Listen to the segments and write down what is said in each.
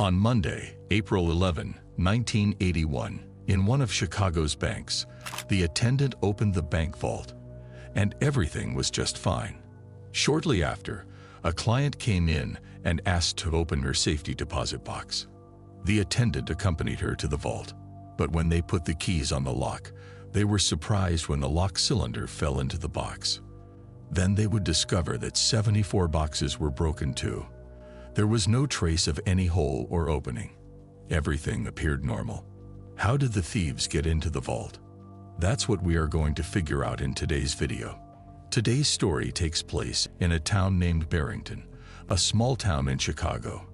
On Monday, April 11, 1981, in one of Chicago's banks, the attendant opened the bank vault, and everything was just fine. Shortly after, a client came in and asked to open her safety deposit box. The attendant accompanied her to the vault, but when they put the keys on the lock, they were surprised when the lock cylinder fell into the box. Then they would discover that 74 boxes were broken too. There was no trace of any hole or opening. Everything appeared normal. How did the thieves get into the vault? That's what we are going to figure out in today's video. Today's story takes place in a town named Barrington, a small town in Chicago.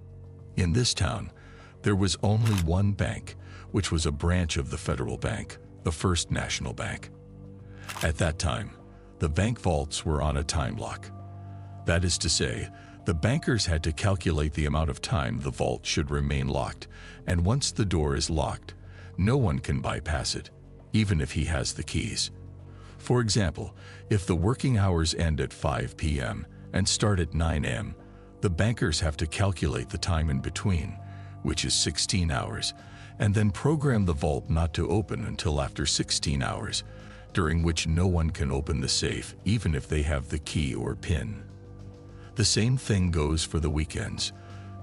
In this town, there was only one bank, which was a branch of the Federal Bank, the First National Bank. At that time, the bank vaults were on a time lock. That is to say, the bankers had to calculate the amount of time the vault should remain locked, and once the door is locked, no one can bypass it, even if he has the keys. For example, if the working hours end at 5 p.m. and start at 9 a.m., the bankers have to calculate the time in between, which is 16 hours, and then program the vault not to open until after 16 hours, during which no one can open the safe even if they have the key or PIN. The same thing goes for the weekends.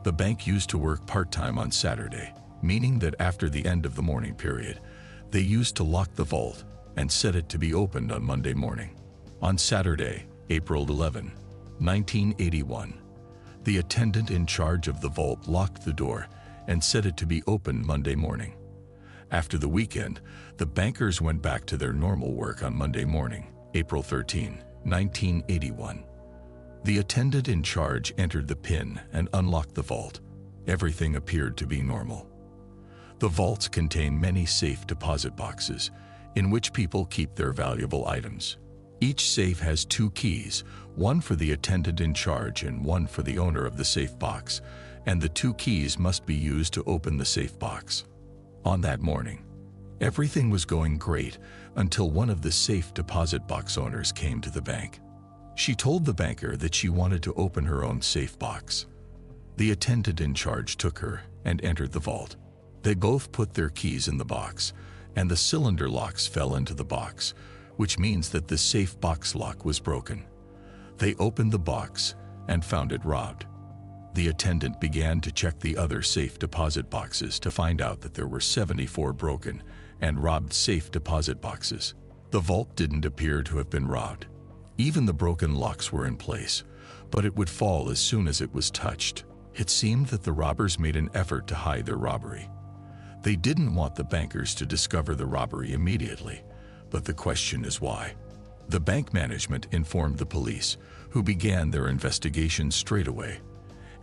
The bank used to work part-time on Saturday, meaning that after the end of the morning period, they used to lock the vault and set it to be opened on Monday morning. On Saturday, April 11, 1981, the attendant in charge of the vault locked the door and set it to be opened Monday morning. After the weekend, the bankers went back to their normal work on Monday morning, April 13, 1981. The attendant in charge entered the PIN and unlocked the vault. Everything appeared to be normal. The vaults contain many safe deposit boxes in which people keep their valuable items. Each safe has two keys, one for the attendant in charge and one for the owner of the safe box, and the two keys must be used to open the safe box. On that morning, everything was going great until one of the safe deposit box owners came to the bank. She told the banker that she wanted to open her own safe box. The attendant in charge took her and entered the vault. They both put their keys in the box, and the cylinder locks fell into the box, which means that the safe box lock was broken. They opened the box and found it robbed. The attendant began to check the other safe deposit boxes to find out that there were 74 broken and robbed safe deposit boxes. The vault didn't appear to have been robbed. Even the broken locks were in place, but it would fall as soon as it was touched. It seemed that the robbers made an effort to hide their robbery. They didn't want the bankers to discover the robbery immediately, but the question is why. The bank management informed the police, who began their investigation straight away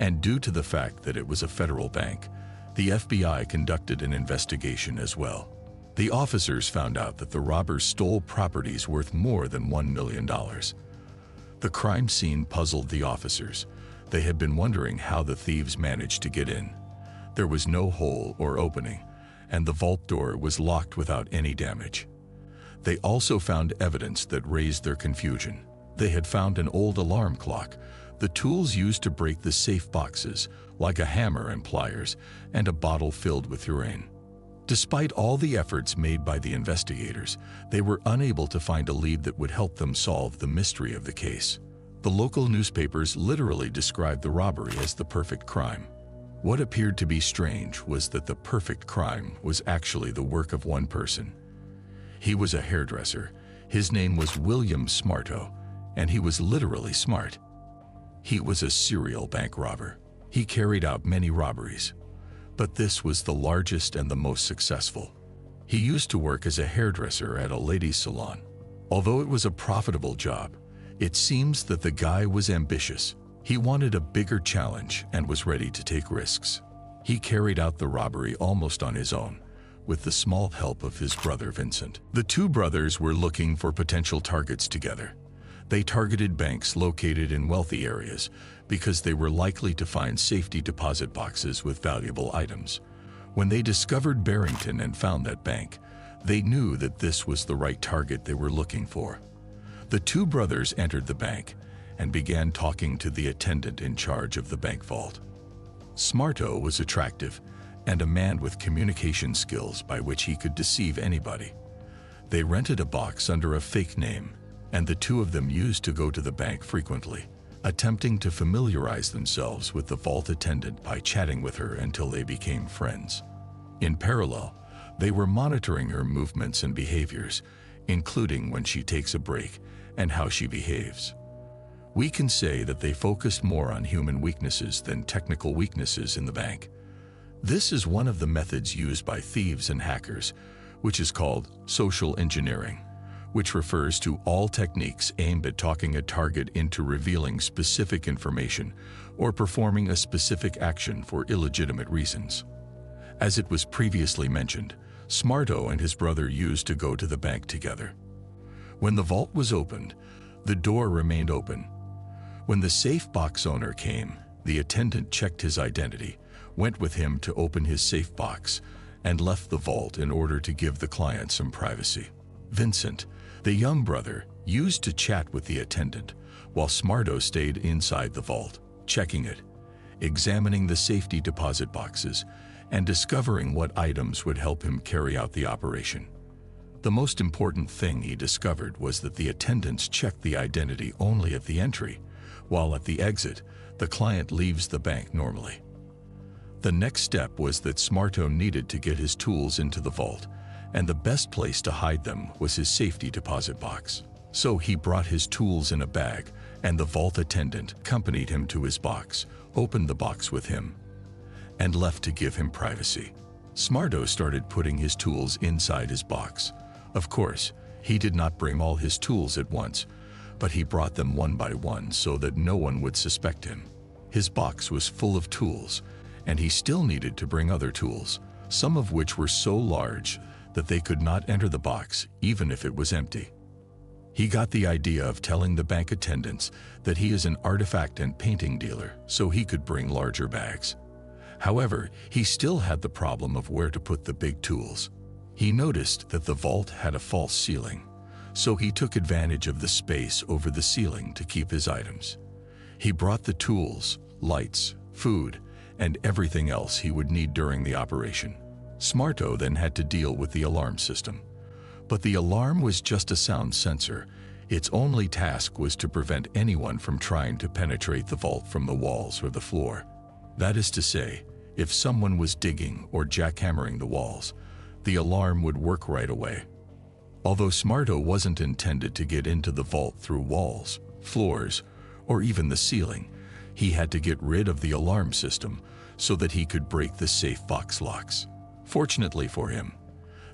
and due to the fact that it was a federal bank, the FBI conducted an investigation as well. The officers found out that the robbers stole properties worth more than $1 million. The crime scene puzzled the officers. They had been wondering how the thieves managed to get in. There was no hole or opening, and the vault door was locked without any damage. They also found evidence that raised their confusion. They had found an old alarm clock the tools used to break the safe boxes, like a hammer and pliers, and a bottle filled with urine. Despite all the efforts made by the investigators, they were unable to find a lead that would help them solve the mystery of the case. The local newspapers literally described the robbery as the perfect crime. What appeared to be strange was that the perfect crime was actually the work of one person. He was a hairdresser. His name was William Smarto, and he was literally smart. He was a serial bank robber. He carried out many robberies, but this was the largest and the most successful. He used to work as a hairdresser at a ladies' salon. Although it was a profitable job, it seems that the guy was ambitious. He wanted a bigger challenge and was ready to take risks. He carried out the robbery almost on his own, with the small help of his brother Vincent. The two brothers were looking for potential targets together. They targeted banks located in wealthy areas because they were likely to find safety deposit boxes with valuable items. When they discovered Barrington and found that bank, they knew that this was the right target they were looking for. The two brothers entered the bank and began talking to the attendant in charge of the bank vault. Smarto was attractive and a man with communication skills by which he could deceive anybody. They rented a box under a fake name, and the two of them used to go to the bank frequently, attempting to familiarize themselves with the vault attendant by chatting with her until they became friends. In parallel, they were monitoring her movements and behaviors, including when she takes a break and how she behaves. We can say that they focused more on human weaknesses than technical weaknesses in the bank. This is one of the methods used by thieves and hackers, which is called social engineering, which refers to all techniques aimed at talking a target into revealing specific information or performing a specific action for illegitimate reasons. As it was previously mentioned, Smarto and his brother used to go to the bank together. When the vault was opened, the door remained open. When the safe box owner came, the attendant checked his identity, went with him to open his safe box, and left the vault in order to give the client some privacy. Vincent, the young brother, used to chat with the attendant, while Smarto stayed inside the vault, checking it, examining the safety deposit boxes, and discovering what items would help him carry out the operation. The most important thing he discovered was that the attendants checked the identity only at the entry, while at the exit, the client leaves the bank normally. The next step was that Smarto needed to get his tools into the vault, and the best place to hide them was his safety deposit box. So he brought his tools in a bag, and the vault attendant accompanied him to his box, opened the box with him, and left to give him privacy. Smarto started putting his tools inside his box, of course, he did not bring all his tools at once, but he brought them one by one so that no one would suspect him. His box was full of tools, and he still needed to bring other tools, some of which were so large that they could not enter the box even if it was empty. He got the idea of telling the bank attendants that he is an artifact and painting dealer so he could bring larger bags. However, he still had the problem of where to put the big tools. He noticed that the vault had a false ceiling, so he took advantage of the space over the ceiling to keep his items. He brought the tools, lights, food, and everything else he would need during the operation. Smarto then had to deal with the alarm system. But the alarm was just a sound sensor. Its only task was to prevent anyone from trying to penetrate the vault from the walls or the floor. That is to say, if someone was digging or jackhammering the walls, the alarm would work right away. Although Smarto wasn't intended to get into the vault through walls, floors, or even the ceiling, he had to get rid of the alarm system so that he could break the safe box locks. Fortunately for him,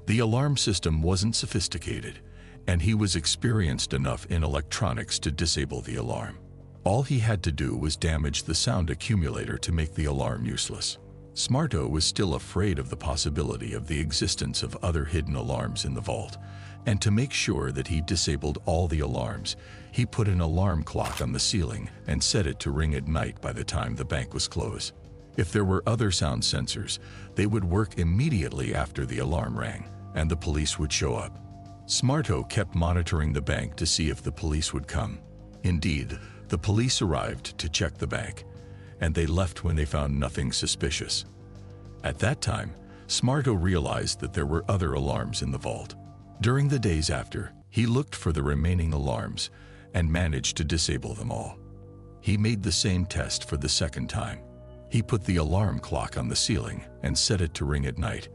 the alarm system wasn't sophisticated, and he was experienced enough in electronics to disable the alarm. All he had to do was damage the sound accumulator to make the alarm useless. Smarto was still afraid of the possibility of the existence of other hidden alarms in the vault, and to make sure that he disabled all the alarms, he put an alarm clock on the ceiling and set it to ring at night by the time the bank was closed. If there were other sound sensors, they would work immediately after the alarm rang, and the police would show up. Smarto kept monitoring the bank to see if the police would come. Indeed, the police arrived to check the bank, and they left when they found nothing suspicious. At that time, Smarto realized that there were other alarms in the vault. During the days after, he looked for the remaining alarms and managed to disable them all. He made the same test for the second time. He put the alarm clock on the ceiling and set it to ring at night,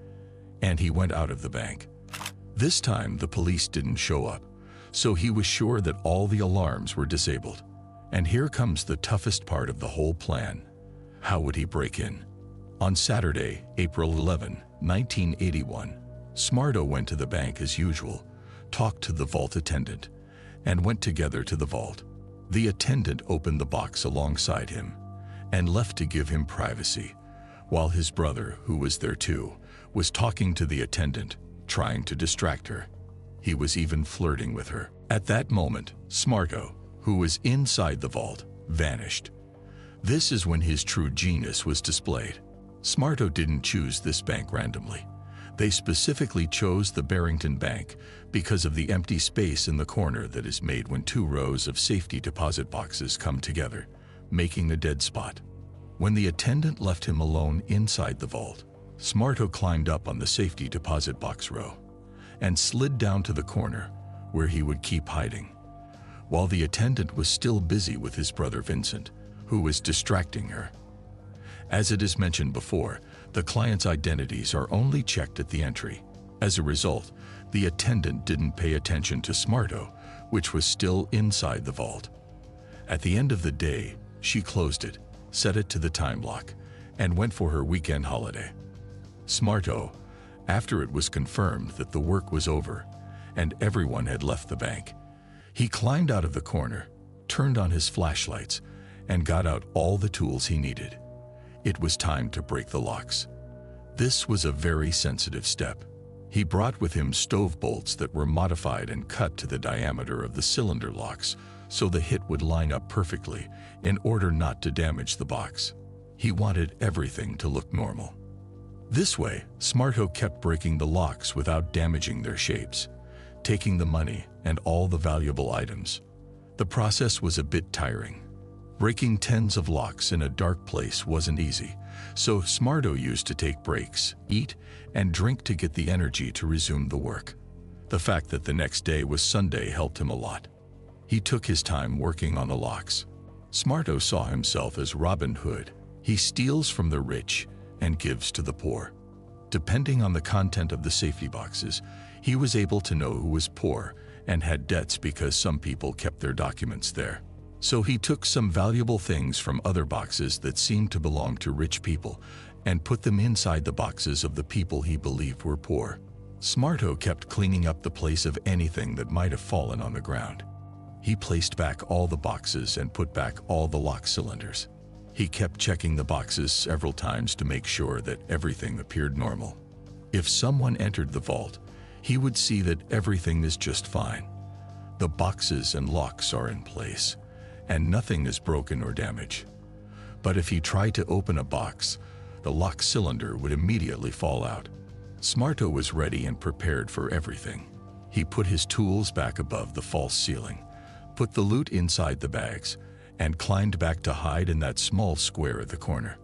and he went out of the bank. This time, the police didn't show up, so he was sure that all the alarms were disabled. And here comes the toughest part of the whole plan. How would he break in? On Saturday, April 11, 1981, Smarto went to the bank as usual, talked to the vault attendant, and went together to the vault. The attendant opened the box alongside him and left to give him privacy, while his brother, who was there too, was talking to the attendant, trying to distract her. He was even flirting with her. At that moment, Smarto, who was inside the vault, vanished. This is when his true genius was displayed. Smarto didn't choose this bank randomly. They specifically chose the Barrington Bank because of the empty space in the corner that is made when two rows of safety deposit boxes come together, making a dead spot. When the attendant left him alone inside the vault, Smarto climbed up on the safety deposit box row and slid down to the corner where he would keep hiding, while the attendant was still busy with his brother Vincent, who was distracting her. As it is mentioned before, the client's identities are only checked at the entry. As a result, the attendant didn't pay attention to Smarto, which was still inside the vault. At the end of the day, she closed it, set it to the time lock, and went for her weekend holiday. Smarto, after it was confirmed that the work was over and everyone had left the bank, he climbed out of the corner, turned on his flashlights, and got out all the tools he needed. It was time to break the locks. This was a very sensitive step. He brought with him stove bolts that were modified and cut to the diameter of the cylinder locks so the hit would line up perfectly in order not to damage the box. He wanted everything to look normal. This way, Smarto kept breaking the locks without damaging their shapes, taking the money and all the valuable items. The process was a bit tiring. Breaking tens of locks in a dark place wasn't easy, so Smarto used to take breaks, eat, and drink to get the energy to resume the work. The fact that the next day was Sunday helped him a lot. He took his time working on the locks. Smarto saw himself as Robin Hood. He steals from the rich and gives to the poor. Depending on the content of the safety boxes, he was able to know who was poor and had debts because some people kept their documents there. So he took some valuable things from other boxes that seemed to belong to rich people and put them inside the boxes of the people he believed were poor. Smarto kept cleaning up the place of anything that might have fallen on the ground. He placed back all the boxes and put back all the lock cylinders. He kept checking the boxes several times to make sure that everything appeared normal. If someone entered the vault, he would see that everything is just fine. The boxes and locks are in place, and nothing is broken or damaged. But if he tried to open a box, the lock cylinder would immediately fall out. Smarto was ready and prepared for everything. He put his tools back above the false ceiling, put the loot inside the bags, and climbed back to hide in that small square at the corner.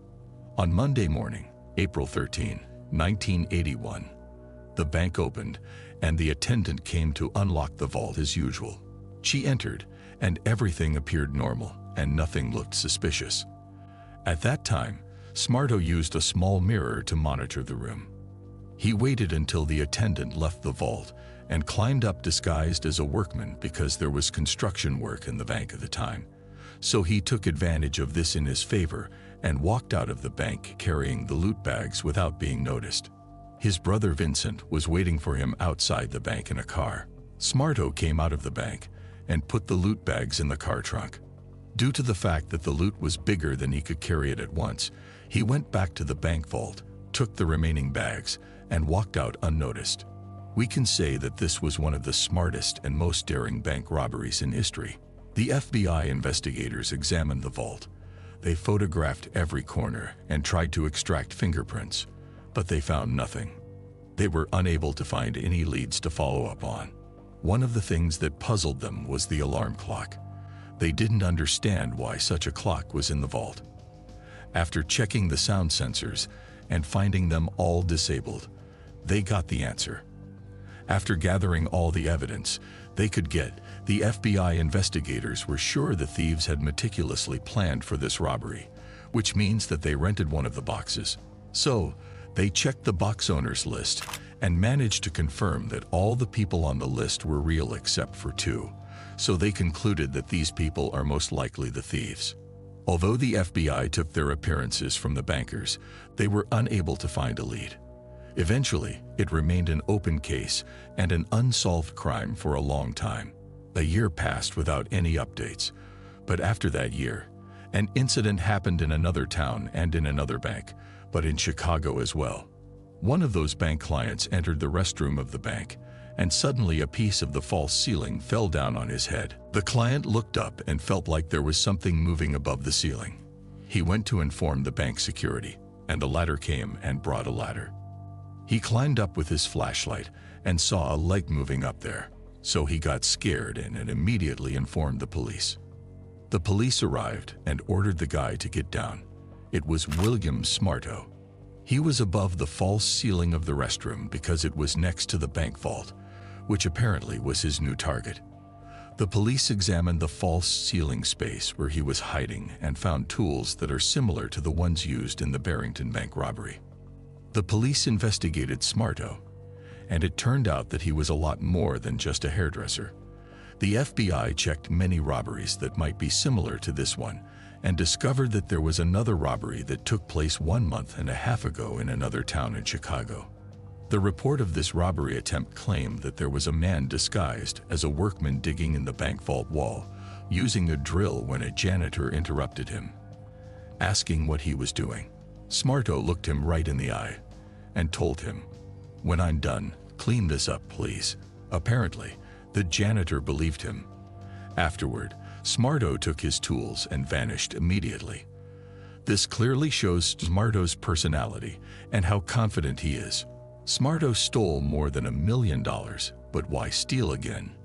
On Monday morning, April 13, 1981, the bank opened and the attendant came to unlock the vault as usual. She entered and everything appeared normal and nothing looked suspicious. At that time, Smarto used a small mirror to monitor the room. He waited until the attendant left the vault and climbed up disguised as a workman because there was construction work in the bank at the time so he took advantage of this in his favor and walked out of the bank carrying the loot bags without being noticed. His brother Vincent was waiting for him outside the bank in a car. Smarto came out of the bank and put the loot bags in the car trunk. Due to the fact that the loot was bigger than he could carry it at once, he went back to the bank vault, took the remaining bags, and walked out unnoticed. We can say that this was one of the smartest and most daring bank robberies in history. The FBI investigators examined the vault. They photographed every corner and tried to extract fingerprints, but they found nothing. They were unable to find any leads to follow up on. One of the things that puzzled them was the alarm clock. They didn't understand why such a clock was in the vault. After checking the sound sensors and finding them all disabled, they got the answer. After gathering all the evidence they could get, the FBI investigators were sure the thieves had meticulously planned for this robbery, which means that they rented one of the boxes. So, they checked the box owner's list and managed to confirm that all the people on the list were real except for two. So they concluded that these people are most likely the thieves. Although the FBI took their appearances from the bankers, they were unable to find a lead. Eventually, it remained an open case and an unsolved crime for a long time. A year passed without any updates, but after that year, an incident happened in another town and in another bank, but in Chicago as well. One of those bank clients entered the restroom of the bank, and suddenly a piece of the false ceiling fell down on his head. The client looked up and felt like there was something moving above the ceiling. He went to inform the bank security, and the latter came and brought a ladder. He climbed up with his flashlight and saw a leg moving up there so he got scared and immediately informed the police. The police arrived and ordered the guy to get down. It was William Smarto. He was above the false ceiling of the restroom because it was next to the bank vault, which apparently was his new target. The police examined the false ceiling space where he was hiding and found tools that are similar to the ones used in the Barrington Bank robbery. The police investigated Smarto, and it turned out that he was a lot more than just a hairdresser. The FBI checked many robberies that might be similar to this one and discovered that there was another robbery that took place one month and a half ago in another town in Chicago. The report of this robbery attempt claimed that there was a man disguised as a workman digging in the bank vault wall, using a drill when a janitor interrupted him. Asking what he was doing, Smarto looked him right in the eye and told him, When I'm done, clean this up, please. Apparently, the janitor believed him. Afterward, Smarto took his tools and vanished immediately. This clearly shows Smarto's personality and how confident he is. Smarto stole more than a million dollars, but why steal again?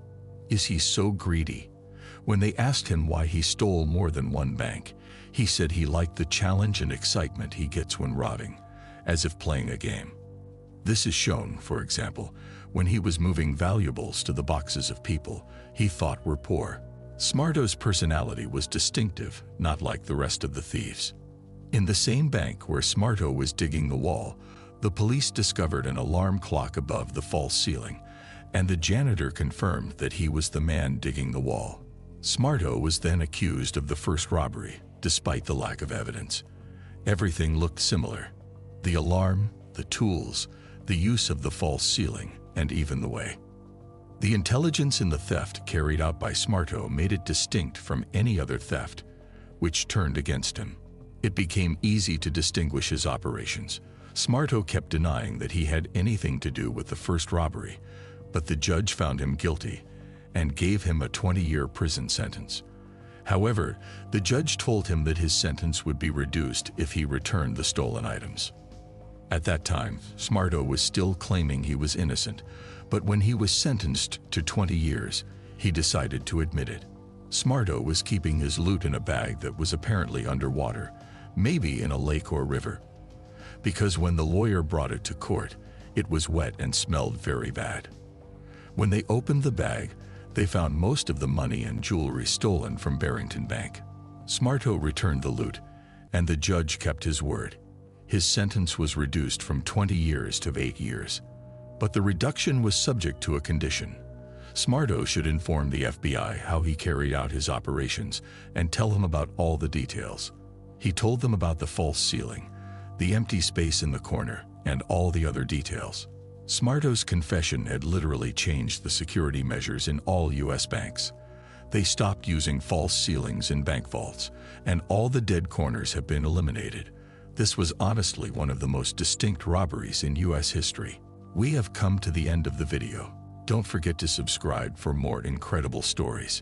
Is he so greedy? When they asked him why he stole more than one bank, he said he liked the challenge and excitement he gets when robbing, as if playing a game. This is shown, for example, when he was moving valuables to the boxes of people he thought were poor. Smarto's personality was distinctive, not like the rest of the thieves. In the same bank where Smarto was digging the wall, the police discovered an alarm clock above the false ceiling, and the janitor confirmed that he was the man digging the wall. Smarto was then accused of the first robbery, despite the lack of evidence. Everything looked similar. The alarm, the tools, the use of the false ceiling, and even the way. The intelligence in the theft carried out by Smarto made it distinct from any other theft, which turned against him. It became easy to distinguish his operations. Smarto kept denying that he had anything to do with the first robbery, but the judge found him guilty and gave him a 20-year prison sentence. However, the judge told him that his sentence would be reduced if he returned the stolen items. At that time, Smarto was still claiming he was innocent, but when he was sentenced to 20 years, he decided to admit it. Smarto was keeping his loot in a bag that was apparently underwater, maybe in a lake or river. Because when the lawyer brought it to court, it was wet and smelled very bad. When they opened the bag, they found most of the money and jewelry stolen from Barrington Bank. Smarto returned the loot, and the judge kept his word. His sentence was reduced from 20 years to 8 years. But the reduction was subject to a condition. Smarto should inform the FBI how he carried out his operations and tell them about all the details. He told them about the false ceiling, the empty space in the corner, and all the other details. Smarto's confession had literally changed the security measures in all U.S. banks. They stopped using false ceilings in bank vaults, and all the dead corners have been eliminated. This was honestly one of the most distinct robberies in U.S. history. We have come to the end of the video. Don't forget to subscribe for more incredible stories.